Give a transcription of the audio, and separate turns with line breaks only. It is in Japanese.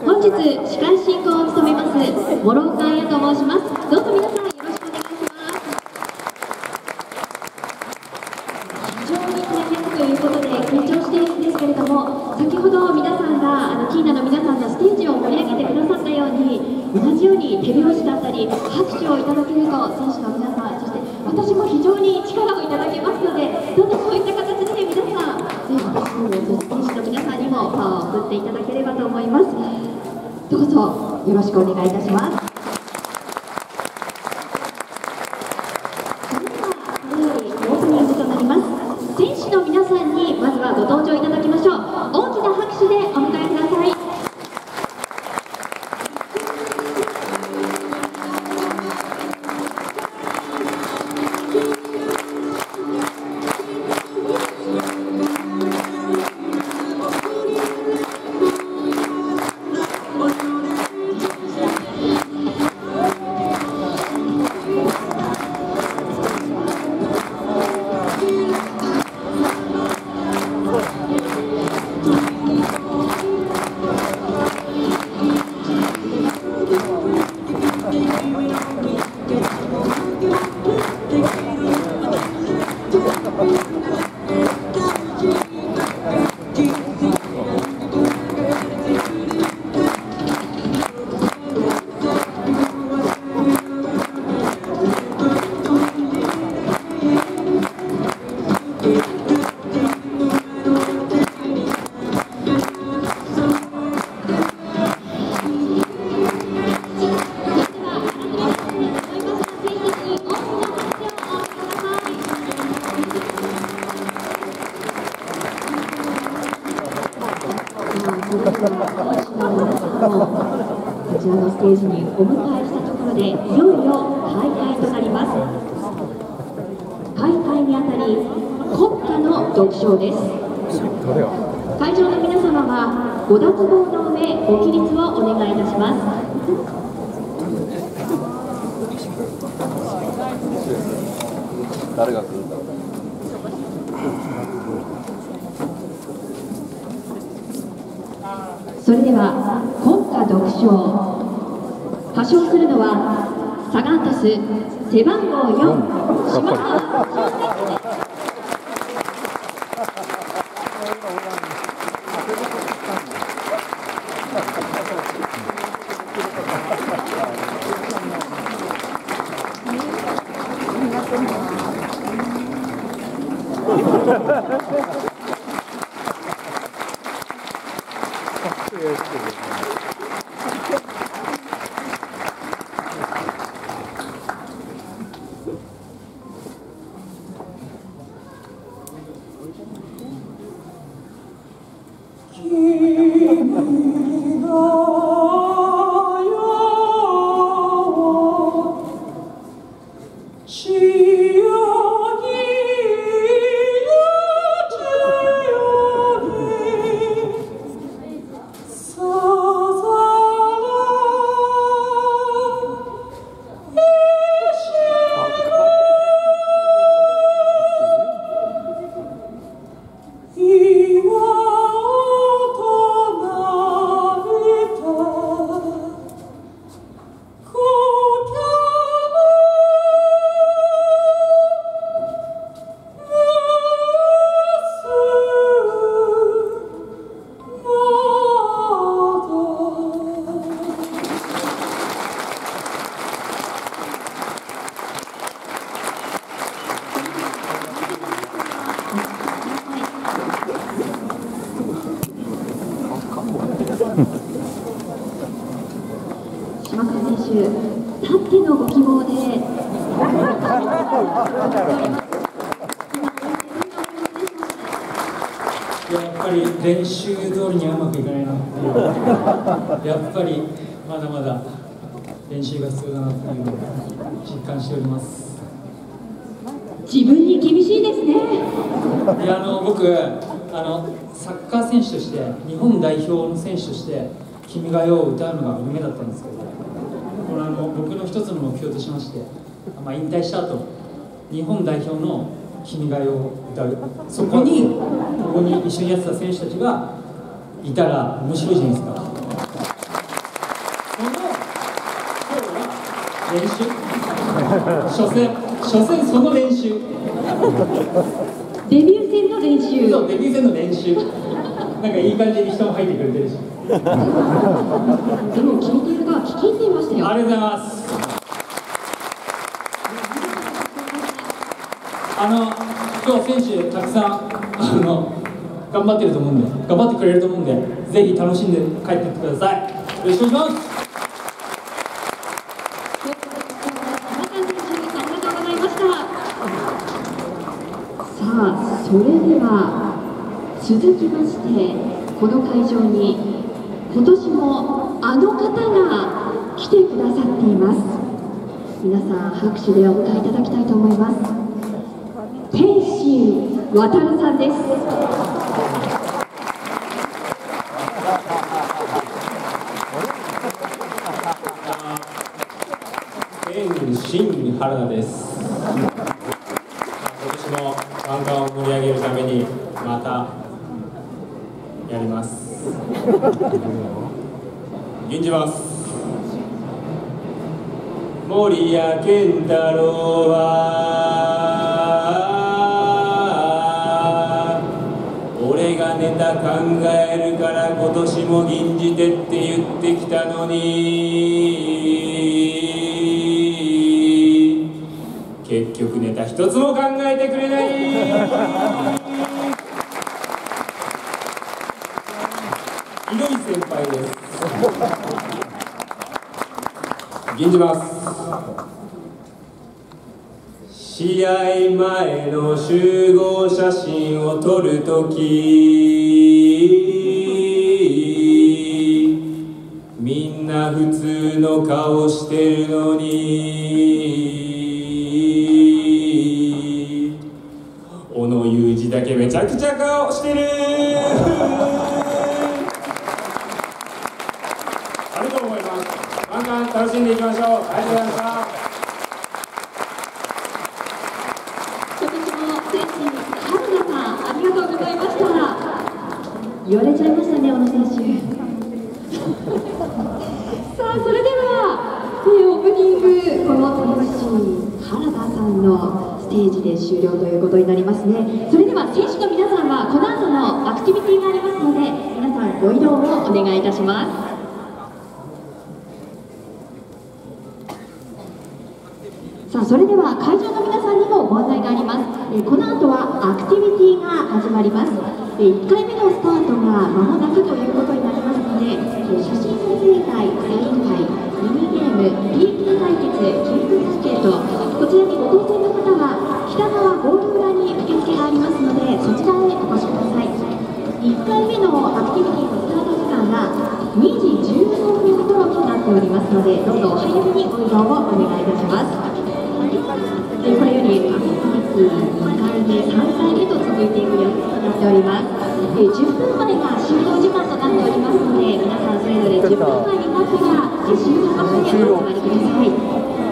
本日司会進行を務めます諸岡彩と申します。どうぞ皆さんよろしくお願いします。非常に大変ということで緊張しているんです。けれども先ほど皆さんがあのキーナの皆さんがステージを盛り上げてくださったように同じように手拍子だったり拍手をいただけると選手の皆さんそして私も非常に力をいただけますのでどうぞそういった形で皆さん、ね、私も選手の皆さんにもパワーを送っていただければと思いますどよろしくお願いいたします。こちらのステージにお迎えしたところでいよいよ開会となります。開会にあたり国歌の独唱です。会場の皆様はご脱帽の上ご起立をお願いいたします。
誰が来るんだろう。
それでは国歌独唱。歌唱するのはサガン鳥栖背番号4島川島
やっぱり練習通りにはうまくいかないなっていうやっぱりまだまだ練習が必要だなっていうのを実感しております
自分に厳しいですね。
いやあの僕あのサッカー選手として日本代表の選手として「君が代」を歌うのが夢だったんですけどこれあの僕の一つの目標としまして、まあ、引退した後日本代表の「君が代」を歌う。そこにここに一緒にやってた選手たちがいたら面白いじゃないですか。その今日は練習初戦初戦その練習。
デビュー戦の練習。
そうデビュー戦の練習。なんかいい感じに人も入ってくれてるし。
でも気持が聞き入っていましたよ。
ありがとうございます。あの今日選手たくさんあの頑張ってると思うんで頑張ってくれると思うんでぜひ楽しんで帰ってってください。よろしくお願いします。
さあそれでは続きましてこの会場に今年もあの方が来てくださっています。皆さん拍手でお迎えいただきたいと思います。天心渡さんです。
天心原田です。今年も漫画を盛り上げるためにまたやります。吟じます。森谷健太郎は俺がネタ考えるから今年も吟じてって言ってきたのに。結局ネタ一つも考えてくれない。ひどい先輩です。吟じます。試合前の集合写真を撮るとき。の顔してるのに。小野裕二だけめちゃくちゃ顔してる。ありがとうございます。漫画楽しんでいきましょう。ありがとうございました
今年も天心春菜さんありがとうございました。言われちゃいましたね小野選手。さあそれでは、えーオープニングこの天心原田さんのステージで終了ということになりますね。それでは選手の皆さんはこの後のアクティビティがありますので皆さんご移動をお願いいたします。さあそれでは会場の皆さんにもご案内があります、えーこの後はアクティビティが始まります、え1回目のスタートが間もなくということになります。えー写真撮影会、サイン会、ミニゲーム、PK 対決、キングスケートこちらにご当選の方は北側ゴール裏に受付がありますのでそちらへお越しください。1回目のアクティビティのスタート時間が2時15分頃となっておりますのでどうぞお早めにご移動をお願いいたしますこれよりアクティビティ2回目、3回目と続いていく予定となております、え、10分前が終了時間となっておりますので皆さんそれぞれ10分前になったら、えー、集合場所にお集まりください。